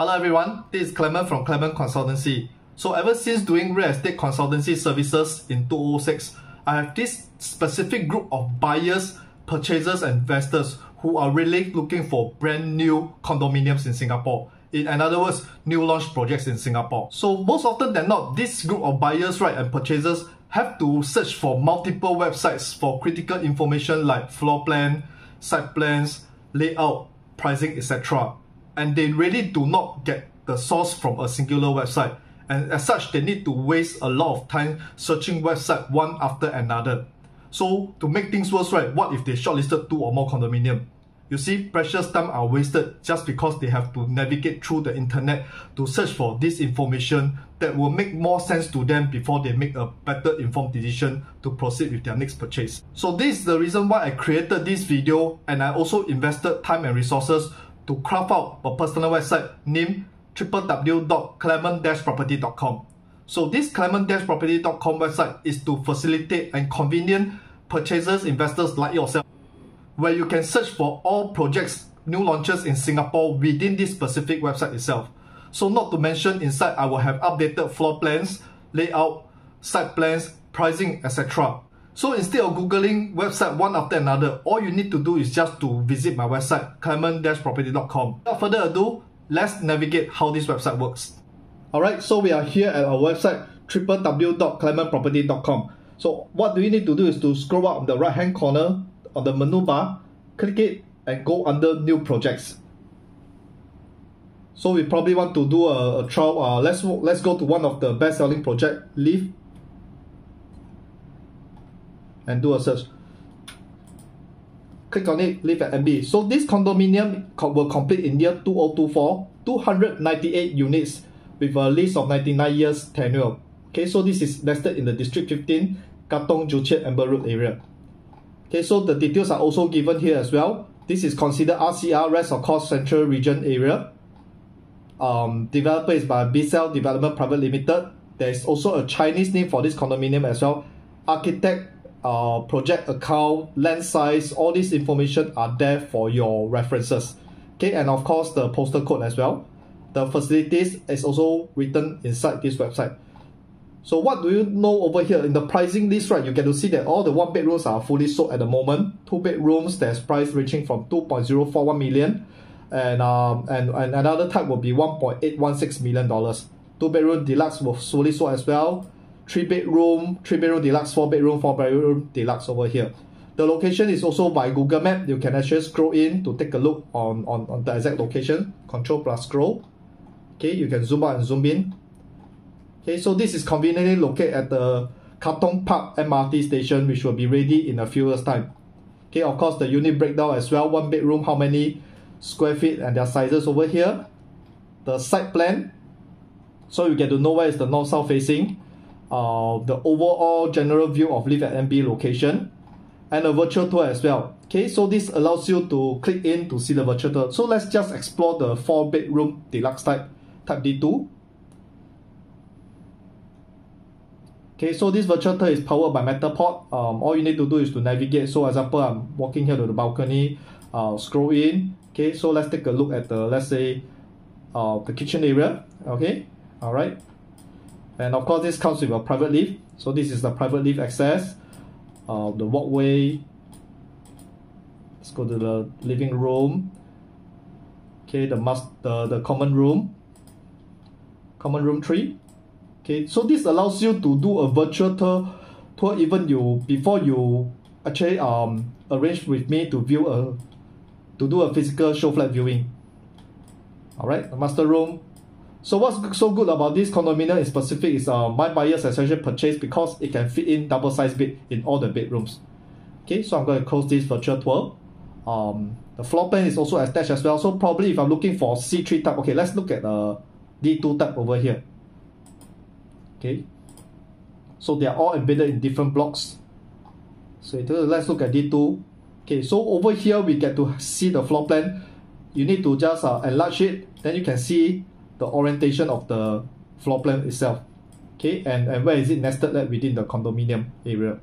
Hello everyone, this is Clement from Clement Consultancy. So ever since doing real estate consultancy services in 2006, I have this specific group of buyers, purchasers and investors who are really looking for brand new condominiums in Singapore. In other words, new launch projects in Singapore. So most often than not, this group of buyers right and purchasers have to search for multiple websites for critical information like floor plan, site plans, layout, pricing, etc and they really do not get the source from a singular website. And as such they need to waste a lot of time searching website one after another. So to make things worse right what if they shortlisted two or more condominium? You see, precious time are wasted just because they have to navigate through the internet to search for this information that will make more sense to them before they make a better informed decision to proceed with their next purchase. So this is the reason why I created this video and I also invested time and resources to craft out a personal website named www.clement-property.com. So this clement-property.com website is to facilitate and convenient purchasers, investors like yourself, where you can search for all projects, new launches in Singapore within this specific website itself. So not to mention inside I will have updated floor plans, layout, site plans, pricing, etc. So instead of Googling website one after another, all you need to do is just to visit my website, clement-property.com. Without further ado, let's navigate how this website works. Alright, so we are here at our website, www.clement-property.com. So what do you need to do is to scroll up on the right hand corner on the menu bar, click it and go under new projects. So we probably want to do a, a trial. Uh, let's let's go to one of the best selling project, Liv and do a search. Click on it, Liv at MB. So this condominium will complete in year 2024, 298 units with a lease of 99 years tenure. Okay, so this is listed in the District 15, Katong, Joo Chiat, Amber Road area. Okay, so the details are also given here as well. This is considered RCR, Rest of Coast Central Region area. Um, developer is by BCL Development Private Limited. There is also a Chinese name for this condominium as well. Architect uh, project account, land size, all this information are there for your references. Okay, and of course the postal code as well. The facilities is also written inside this website. So what do you know over here in the pricing list, right? You get to see that all the one bedrooms are fully sold at the moment. Two bedrooms, there's price ranging from 2.041 million and um and, and another type will be 1.816 million dollars. Two bedroom deluxe was fully sold as well three bedroom, three bedroom deluxe, four bedroom, four bedroom deluxe over here. The location is also by Google Map. You can actually scroll in to take a look on, on, on the exact location. Control plus scroll. Okay, you can zoom out and zoom in. Okay, so this is conveniently located at the Katong Park MRT station, which will be ready in a few years' time. Okay, of course, the unit breakdown as well. One bedroom, how many square feet and their sizes over here. The site plan. So you get to know where is the north-south facing uh, the overall general view of Liv at MB location and a virtual tour as well. Okay, so this allows you to click in to see the virtual tour. So let's just explore the four bedroom deluxe type, type D2. Okay, so this virtual tour is powered by Matterport. Um, all you need to do is to navigate. So example, I'm walking here to the balcony, uh, scroll in. Okay, so let's take a look at the, let's say, uh, the kitchen area. Okay, all right. And of course, this comes with a private lift. So this is the private lift access. Uh, the walkway. Let's go to the living room. Okay, the must the, the common room. Common room three. Okay, so this allows you to do a virtual tour, tour even you before you actually um arrange with me to view a to do a physical show flat viewing. Alright, the master room, so what's so good about this condominium in specific is uh, my buyers essentially purchased because it can fit in double size bed in all the bedrooms. Okay, so I'm going to close this virtual tour. Um, the floor plan is also attached as well. So probably if I'm looking for C3 type, okay, let's look at the uh, D2 type over here. Okay, so they are all embedded in different blocks. So let's look at D2. Okay, so over here we get to see the floor plan. You need to just uh, enlarge it, then you can see the orientation of the floor plan itself. Okay and and where is it nested at within the condominium area?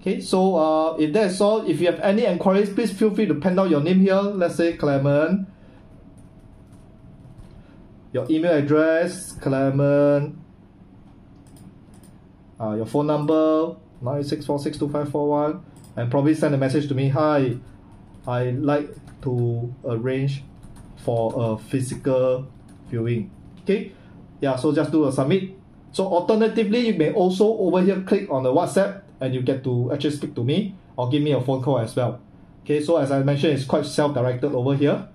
Okay so uh, if that's all if you have any inquiries please feel free to pen down your name here. Let's say Clement. Your email address, Clement, uh, your phone number, 96462541, and probably send a message to me, hi, I like to arrange for a physical viewing. Okay, yeah, so just do a submit. So alternatively, you may also over here click on the WhatsApp and you get to actually speak to me or give me a phone call as well. Okay, so as I mentioned, it's quite self-directed over here.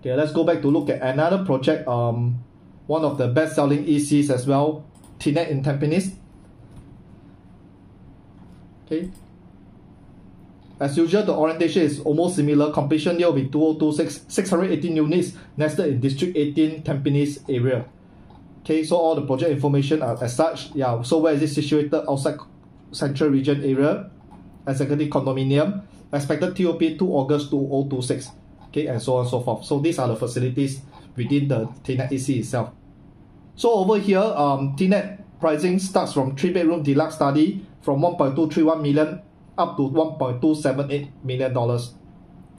Okay, let's go back to look at another project. Um, one of the best-selling ECs as well, Tenet in Tampines. Okay. As usual, the orientation is almost similar. Completion year will be 2026, 618 units nested in District 18 Tampines area. Okay, so all the project information are as such. Yeah, so where is it situated? Outside Central Region area, executive condominium. Expected TOP 2 August 2026. Okay, and so on and so forth. So these are the facilities within the Tenet EC itself. So over here, um, Tenet pricing starts from 3 bedroom deluxe study from 1.231 million up to 1.278 million dollars.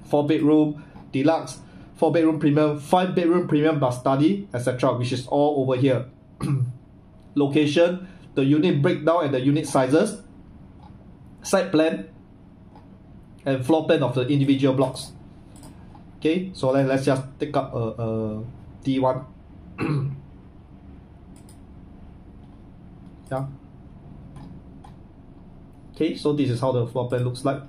4 bedroom deluxe, 4 bedroom premium, 5 bedroom premium plus study, etc., which is all over here. Location, the unit breakdown and the unit sizes, site plan, and floor plan of the individual blocks. Okay, so let, let's just take up a, a D1. yeah. Okay, so this is how the floor plan looks like.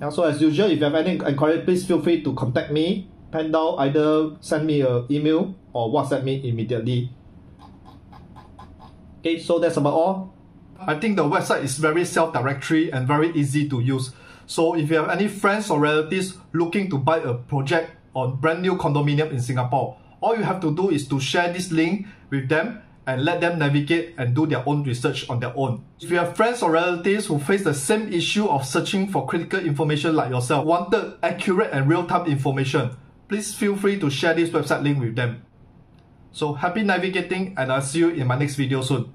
Yeah, so as usual, if you have any inquiry, please feel free to contact me. Pen down, either send me an email or WhatsApp me immediately. Okay, so that's about all. I think the website is very self-directory and very easy to use. So if you have any friends or relatives looking to buy a project or brand new condominium in Singapore, all you have to do is to share this link with them and let them navigate and do their own research on their own. If you have friends or relatives who face the same issue of searching for critical information like yourself, wanted accurate and real-time information, please feel free to share this website link with them. So happy navigating and I'll see you in my next video soon.